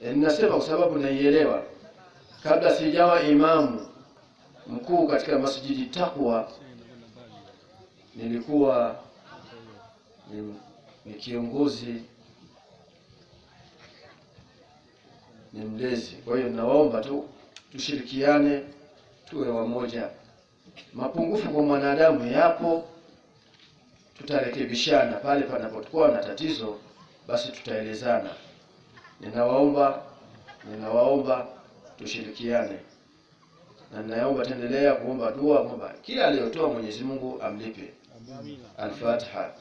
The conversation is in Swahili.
Ninasema kwa sababu naielewa. Kabla sijawa imamu mkuu katika Masjidi takwa nilikuwa ni, ni kiongozi ni mlezi. Kwa hiyo nawaomba tu tushirikiane, tuwe wamoja. Mapungufu kwa mwanadamu yapo, tutarekebishana pale panapokuwa na tatizo, basi tutaelezana. Ninawaomba, ninawaomba tushirikiane, na ninaomba tuendelea kuomba dua kwamba kila aliyotoa Mwenyezi Mungu amlipe. Al-Fatiha.